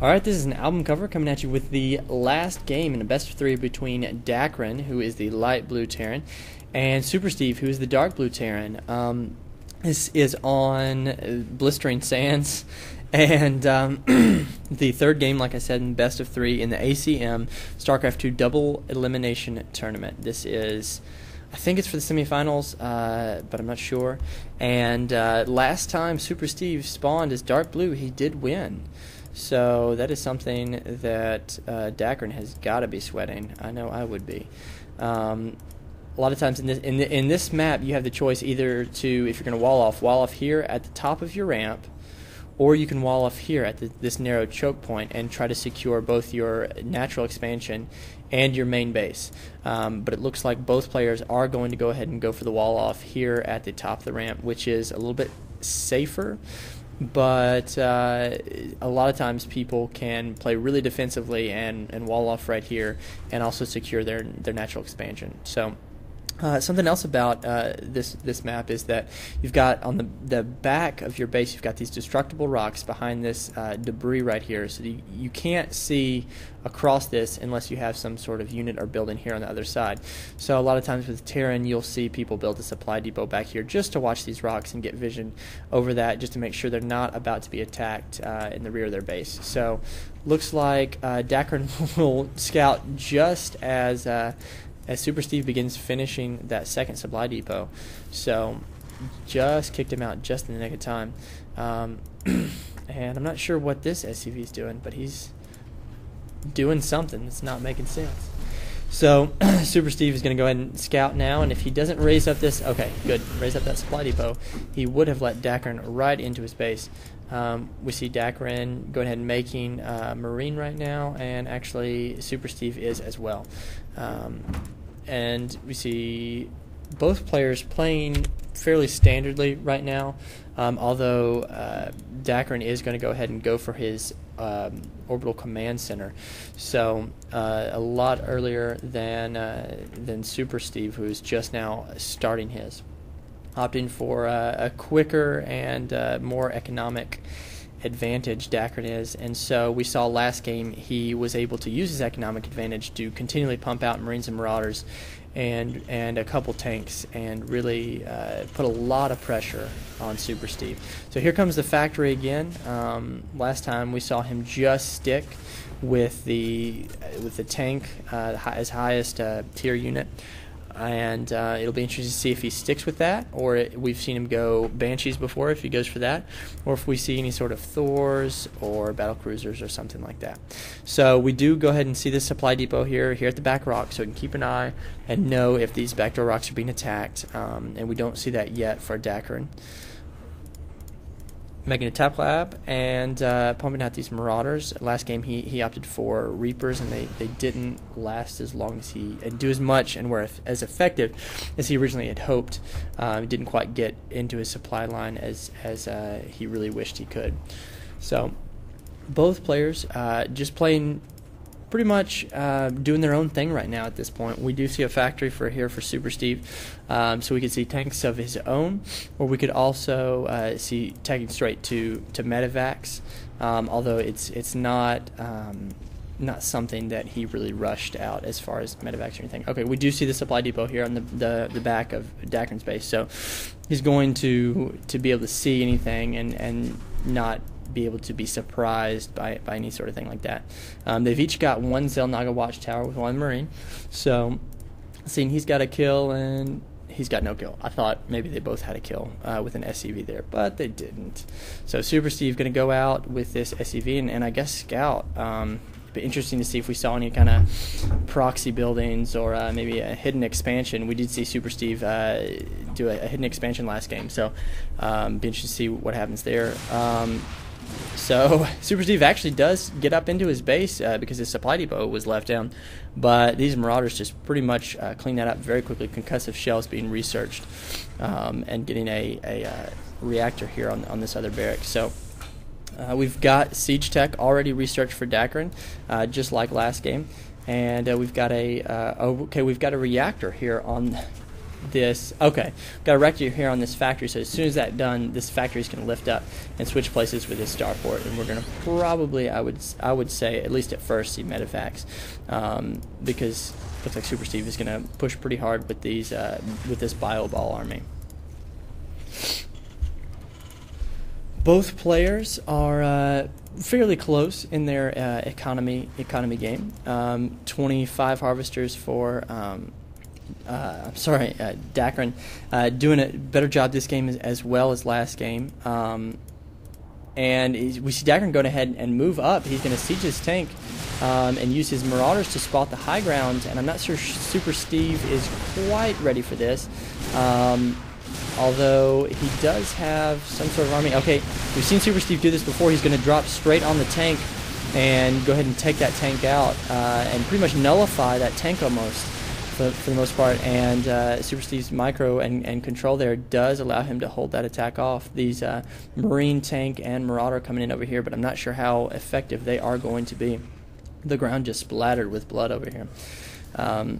All right, this is an album cover coming at you with the last game in a best of three between Dakrin, who is the light blue Terran, and Super Steve, who is the dark blue Terran. Um, this is on Blistering Sands, and um, the third game, like I said, in best of three in the ACM StarCraft 2 Double Elimination Tournament. This is. I think it's for the semifinals, uh, but I'm not sure. And uh, last time Super Steve spawned as Dark Blue, he did win. So that is something that uh, has got to be sweating. I know I would be. Um, a lot of times in this in, the, in this map, you have the choice either to, if you're going to wall off, wall off here at the top of your ramp, or you can wall off here at the, this narrow choke point and try to secure both your natural expansion and your main base. Um, but it looks like both players are going to go ahead and go for the wall off here at the top of the ramp, which is a little bit safer but uh, a lot of times people can play really defensively and, and wall off right here and also secure their their natural expansion. So uh, something else about uh, this this map is that you've got on the the back of your base you've got these destructible rocks behind this uh, debris right here, so you, you can't see across this unless you have some sort of unit or building here on the other side. So a lot of times with Terran, you'll see people build a supply depot back here just to watch these rocks and get vision over that, just to make sure they're not about to be attacked uh, in the rear of their base. So looks like uh, will scout just as uh, as Super Steve begins finishing that second supply depot. So just kicked him out just in the nick of time. Um, and I'm not sure what this SCV is doing, but he's doing something that's not making sense. So Super Steve is going to go ahead and scout now, and if he doesn't raise up this, okay, good, raise up that supply depot, he would have let Dakrin right into his base. Um, we see Dakrin going ahead and making uh, Marine right now, and actually Super Steve is as well. Um, and we see both players playing fairly standardly right now. Um, although uh, is going to go ahead and go for his um, orbital command center, so uh, a lot earlier than uh, than Super Steve, who's just now starting his, opting for uh, a quicker and uh, more economic advantage Dakrin is. And so we saw last game he was able to use his economic advantage to continually pump out Marines and Marauders and and a couple tanks and really uh, put a lot of pressure on Super Steve. So here comes the factory again. Um, last time we saw him just stick with the with the tank uh, as highest uh, tier unit and uh, it'll be interesting to see if he sticks with that, or it, we've seen him go Banshees before if he goes for that, or if we see any sort of Thors or battle cruisers or something like that. So we do go ahead and see the supply depot here, here at the back rock, so we can keep an eye and know if these backdoor rocks are being attacked, um, and we don't see that yet for Dakrin making a tech lab and uh, pumping out these Marauders. Last game he, he opted for Reapers and they, they didn't last as long as he and do as much and were as effective as he originally had hoped. Uh, didn't quite get into his supply line as as uh, he really wished he could. So both players uh, just playing pretty much uh, doing their own thing right now at this point. We do see a factory for here for Super Steve, um, so we could see tanks of his own, or we could also uh, see tagging straight to to medevacs. Um, although it's it's not um, not something that he really rushed out as far as medevacs or anything. Okay, we do see the supply depot here on the the, the back of Dakrin's base, so he's going to to be able to see anything and and not be able to be surprised by, by any sort of thing like that. Um, they've each got one Xel'Naga Watchtower with one Marine. So, seeing he's got a kill and he's got no kill. I thought maybe they both had a kill uh, with an SCV there, but they didn't. So Super Steve going to go out with this SCV and, and I guess scout. Um, be interesting to see if we saw any kind of proxy buildings or uh, maybe a hidden expansion. We did see Super Steve uh, do a, a, hidden expansion last game, so um, be interesting to see what happens there. Um, so Super Steve actually does get up into his base uh, because his supply depot was left down, but these Marauders just pretty much uh, clean that up very quickly. Concussive shells being researched um, and getting a, a uh, reactor here on, on this other barrack. So uh, we've got Siege Tech already researched for Dakrin, uh, just like last game, and uh, we've got a oh, okay we've got a reactor here on this. Okay, got a reactor here on this factory. So as soon as that's done, this factory is going to lift up and switch places with this starport, and we're going to probably, I would, I would say, at least at first, see medevacs, um, because looks like Super Steve is going to push pretty hard with these, uh, with this bio ball army. Both players are uh, fairly close in their uh, economy economy game. Um, 25 harvesters for um, uh, I'm sorry, uh, uh, doing a better job this game as, as well as last game. Um, and we see Dakrin going ahead and move up. He's going to siege his tank um, and use his Marauders to spot the high ground. And I'm not sure Super Steve is quite ready for this. Um, although he does have some sort of army. Okay, we've seen Super Steve do this before. He's going to drop straight on the tank and go ahead and take that tank out uh, and pretty much nullify that tank almost for, for the most part. And uh, Super Steve's micro and, and control there does allow him to hold that attack off. These uh, Marine tank and Marauder coming in over here, but I'm not sure how effective they are going to be. The ground just splattered with blood over here. Um,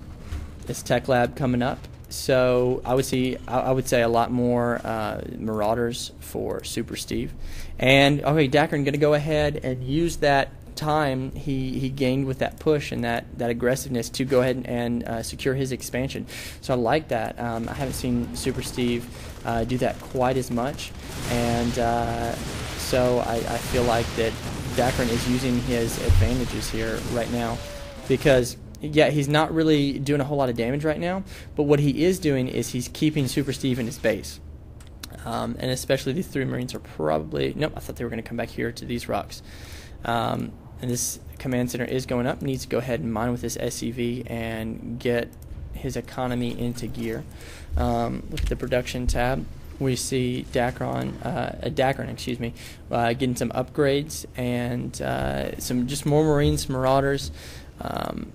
this tech lab coming up. So I would see, I would say a lot more uh, Marauders for Super Steve, and okay, Dakrin going to go ahead and use that time he, he gained with that push and that, that aggressiveness to go ahead and uh, secure his expansion. So I like that. Um, I haven't seen Super Steve uh, do that quite as much, and uh, so I, I feel like that Dakrin is using his advantages here right now because yeah, he's not really doing a whole lot of damage right now, but what he is doing is he's keeping Super Steve in his base. Um, and especially these three Marines are probably. Nope, I thought they were going to come back here to these rocks. Um, and this command center is going up. Needs to go ahead and mine with this SCV and get his economy into gear. Um, look at the production tab. We see Dakrin, uh, Dakrin, excuse me, uh, getting some upgrades and uh, some just more Marines, Marauders. Um,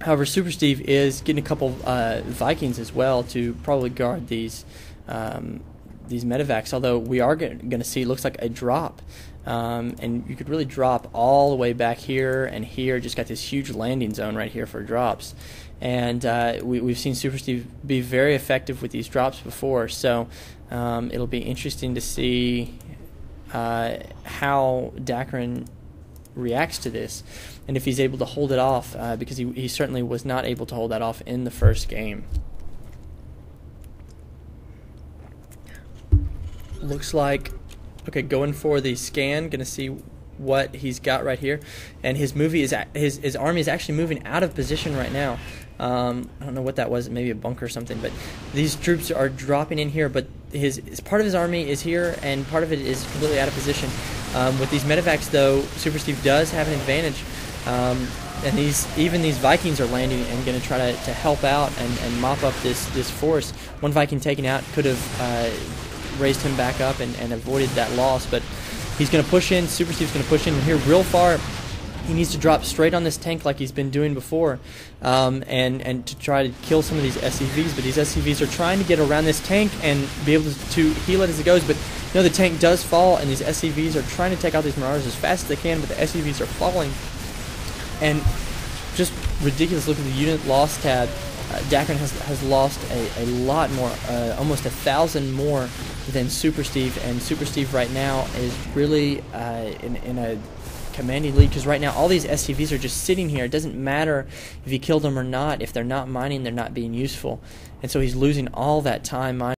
however, Super Steve is getting a couple uh, Vikings as well to probably guard these um, these medevacs. Although we are going to see, looks like a drop um, and you could really drop all the way back here and here. Just got this huge landing zone right here for drops. And uh, we, have seen Super Steve be very effective with these drops before. So um, it'll be interesting to see uh, how Dakrin reacts to this and if he's able to hold it off uh, because he, he certainly was not able to hold that off in the first game. Looks like Okay, going for the scan, gonna see what he's got right here, and his movie is his his army is actually moving out of position right now. Um, I don't know what that was, maybe a bunker or something, but these troops are dropping in here. But his, his part of his army is here, and part of it is completely out of position. Um, with these medevacs, though, Super Steve does have an advantage. Um, and these even these Vikings are landing and going to try to, help out and, and mop up this this force. One Viking taken out could have uh, raised him back up and, and avoided that loss. But he's going to push in. Super Steve's going to push in here real far. He needs to drop straight on this tank like he's been doing before, um, and and to try to kill some of these SCVs. But these SCVs are trying to get around this tank and be able to heal it as it goes. But you know the tank does fall, and these SCVs are trying to take out these Marauders as fast as they can. But the SCVs are falling, and just ridiculous. Look at the unit loss tab. Uh, Dakrin has has lost a, a lot more, uh, almost a thousand more than Super Steve, and Super Steve right now is really uh, in, in a commanding lead because right now all these SCVs are just sitting here. It doesn't matter if he killed them or not. If they're not mining, they're not being useful, and so he's losing all that time mining.